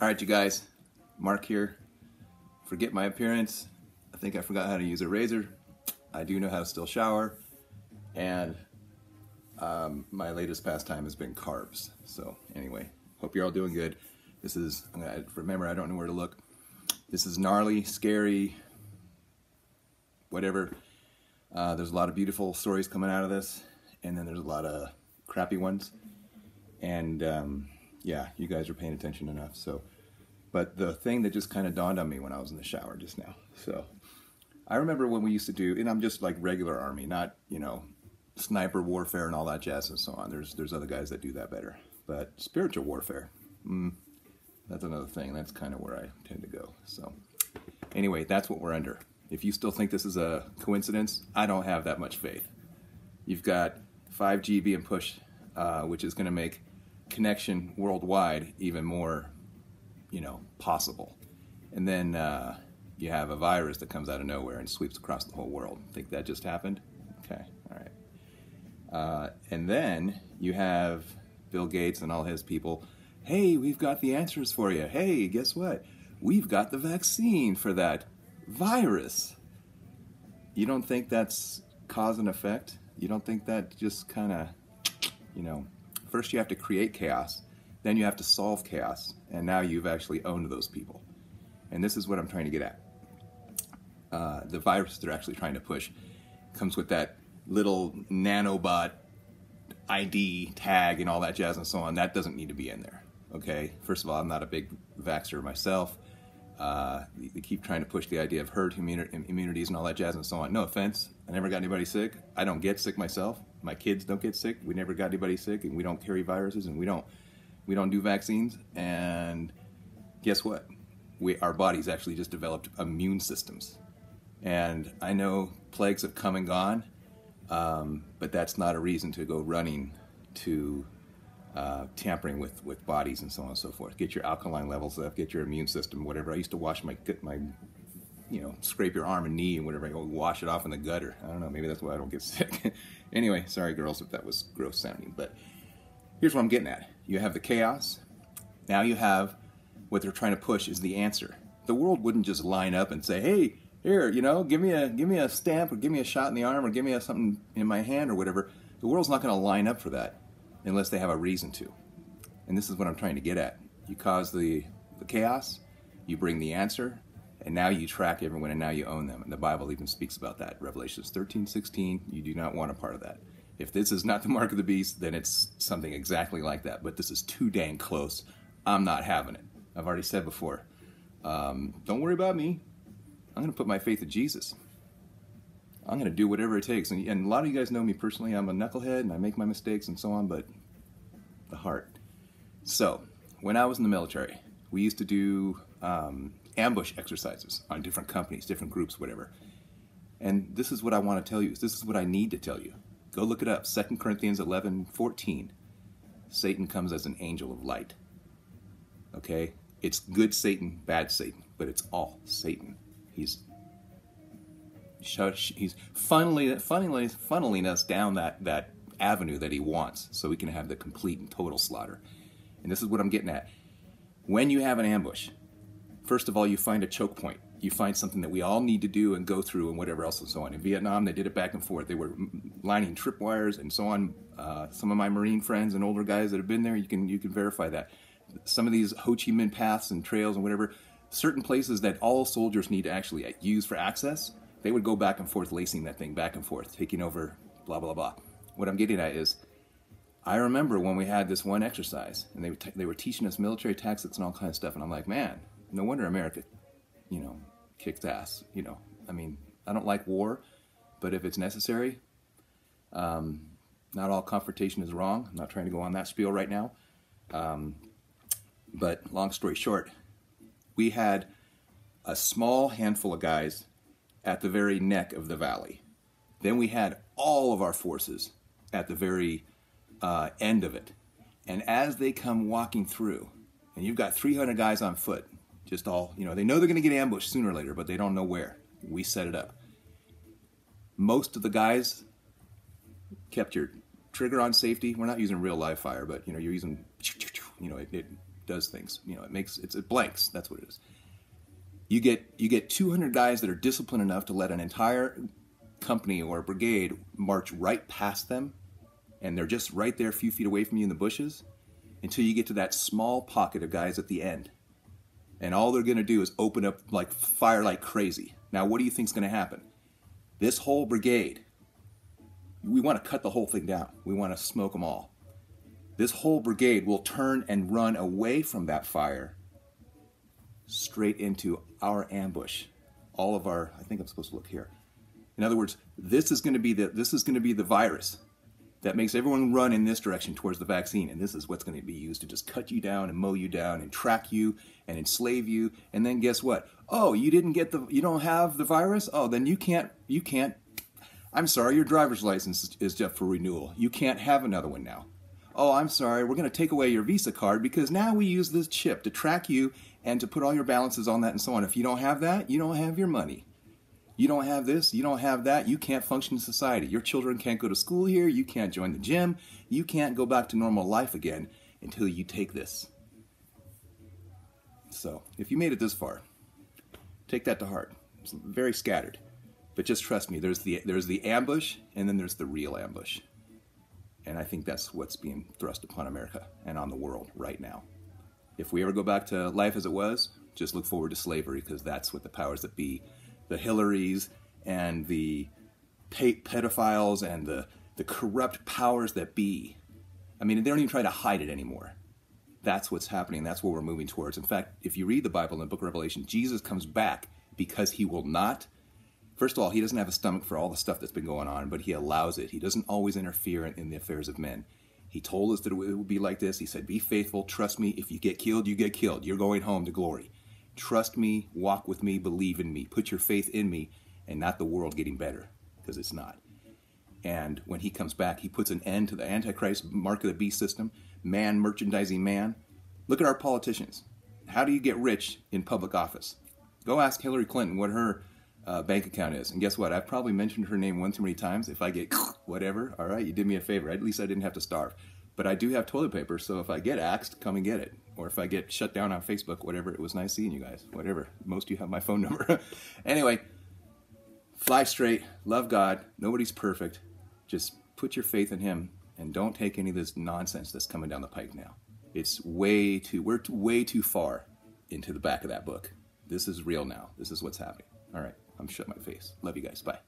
All right, you guys. Mark here. Forget my appearance. I think I forgot how to use a razor. I do know how to still shower. And um, my latest pastime has been carbs. So, anyway, hope you're all doing good. This is, gonna, remember, I don't know where to look. This is gnarly, scary, whatever. Uh, there's a lot of beautiful stories coming out of this, and then there's a lot of crappy ones. And um, yeah, you guys are paying attention enough. So, but the thing that just kind of dawned on me when I was in the shower just now. So, I remember when we used to do, and I'm just like regular army, not you know, sniper warfare and all that jazz and so on. There's there's other guys that do that better. But spiritual warfare, mm, that's another thing. That's kind of where I tend to go. So, anyway, that's what we're under. If you still think this is a coincidence, I don't have that much faith. You've got 5G being pushed, uh, which is going to make connection worldwide even more, you know, possible. And then uh, you have a virus that comes out of nowhere and sweeps across the whole world. Think that just happened? Okay, all right. Uh, and then you have Bill Gates and all his people. Hey, we've got the answers for you. Hey, guess what? We've got the vaccine for that virus. You don't think that's cause and effect? You don't think that just kind of, you know, First, you have to create chaos, then you have to solve chaos, and now you've actually owned those people. And this is what I'm trying to get at. Uh, the virus they're actually trying to push comes with that little nanobot ID tag and all that jazz and so on. That doesn't need to be in there. Okay, first of all, I'm not a big vaxxer myself. Uh, they keep trying to push the idea of herd immunities and all that jazz and so on. No offense, I never got anybody sick. I don't get sick myself my kids don't get sick. We never got anybody sick, and we don't carry viruses, and we don't we don't do vaccines. And guess what? We our bodies actually just developed immune systems. And I know plagues have come and gone, um, but that's not a reason to go running to uh, tampering with, with bodies and so on and so forth. Get your alkaline levels up, get your immune system, whatever. I used to wash my my you know, scrape your arm and knee and whatever, go wash it off in the gutter. I don't know, maybe that's why I don't get sick. anyway, sorry girls if that was gross sounding, but here's what I'm getting at. You have the chaos. Now you have what they're trying to push is the answer. The world wouldn't just line up and say, "Hey, here, you know, give me a give me a stamp or give me a shot in the arm or give me a, something in my hand or whatever." The world's not going to line up for that unless they have a reason to. And this is what I'm trying to get at. You cause the the chaos, you bring the answer, and now you track everyone and now you own them. And the bible even speaks about that. Revelations 13 16 you do not want a part of that. If this is not the mark of the beast then it's something exactly like that. But this is too dang close. I'm not having it. I've already said before um, don't worry about me. I'm going to put my faith in jesus. I'm going to do whatever it takes. And, and a lot of you guys know me personally. I'm a knucklehead and i make my mistakes and so on but the heart. So when i was in the military we used to do um, ambush exercises on different companies, different groups, whatever. And this is what I want to tell you. This is what I need to tell you. Go look it up. 2 Corinthians 11 14. Satan comes as an angel of light. Okay? It's good Satan, bad Satan, but it's all Satan. He's he's funneling, funneling, funneling us down that, that avenue that he wants so we can have the complete and total slaughter. And this is what I'm getting at. When you have an ambush, First of all, you find a choke point. You find something that we all need to do and go through and whatever else and so on. In Vietnam, they did it back and forth. They were lining tripwires and so on. Uh, some of my Marine friends and older guys that have been there, you can you can verify that. Some of these Ho Chi Minh paths and trails and whatever, certain places that all soldiers need to actually use for access, they would go back and forth lacing that thing back and forth, taking over, blah blah blah. What I'm getting at is, I remember when we had this one exercise, and they they were teaching us military tactics and all kinds of stuff, and I'm like, man, no wonder America, you know, kicks ass. You know, I mean, I don't like war, but if it's necessary, um, not all confrontation is wrong. I'm not trying to go on that spiel right now. Um, but long story short, we had a small handful of guys at the very neck of the valley. Then we had all of our forces at the very uh, end of it. And as they come walking through, and you've got 300 guys on foot, just all, you know, they know they're going to get ambushed sooner or later, but they don't know where. We set it up. Most of the guys kept your trigger on safety. We're not using real live fire, but you know, you're using, you know, it, it does things. You know, it makes it's it blanks. That's what it is. You get you get 200 guys that are disciplined enough to let an entire company or brigade march right past them, and they're just right there, a few feet away from you in the bushes, until you get to that small pocket of guys at the end. And all they're going to do is open up like fire like crazy. Now, what do you think is going to happen? This whole brigade, we want to cut the whole thing down. We want to smoke them all. This whole brigade will turn and run away from that fire straight into our ambush. All of our, I think I'm supposed to look here. In other words, this is going to be the this is going to be the virus that makes everyone run in this direction towards the vaccine. And this is what's going to be used to just cut you down and mow you down and track you and enslave you. And then guess what? Oh, you didn't get the, you don't have the virus? Oh, then you can't, you can't, I'm sorry, your driver's license is just for renewal. You can't have another one now. Oh, I'm sorry, we're going to take away your Visa card because now we use this chip to track you and to put all your balances on that and so on. If you don't have that, you don't have your money. You don't have this, you don't have that, you can't function in society. Your children can't go to school here, you can't join the gym, you can't go back to normal life again until you take this. So, if you made it this far, take that to heart. It's very scattered. But just trust me, there's the there's the ambush and then there's the real ambush. And I think that's what's being thrust upon America and on the world right now. If we ever go back to life as it was, just look forward to slavery because that's what the powers that be the Hillaries and the pedophiles and the, the corrupt powers that be. I mean, they don't even try to hide it anymore. That's what's happening. That's what we're moving towards. In fact, if you read the Bible in the book of Revelation, Jesus comes back because he will not. First of all, he doesn't have a stomach for all the stuff that's been going on, but he allows it. He doesn't always interfere in, in the affairs of men. He told us that it would be like this. He said, Be faithful, trust me. If you get killed, you get killed. You're going home to glory. Trust me, walk with me, believe in me, put your faith in me, and not the world getting better, because it's not. And when he comes back, he puts an end to the Antichrist mark of the beast system, man merchandising man. Look at our politicians. How do you get rich in public office? Go ask Hillary Clinton what her uh, bank account is. And guess what? I've probably mentioned her name one too many times. If I get whatever, all right, you did me a favor. At least I didn't have to starve. But I do have toilet paper, so if I get axed, come and get it or if I get shut down on Facebook, whatever. It was nice seeing you guys. Whatever. Most of you have my phone number. anyway, fly straight, love God. Nobody's perfect. Just put your faith in Him and don't take any of this nonsense that's coming down the pike now. It's way too, we're way too far into the back of that book. This is real now. This is what's happening. All right, I'm shut my face. Love you guys. Bye.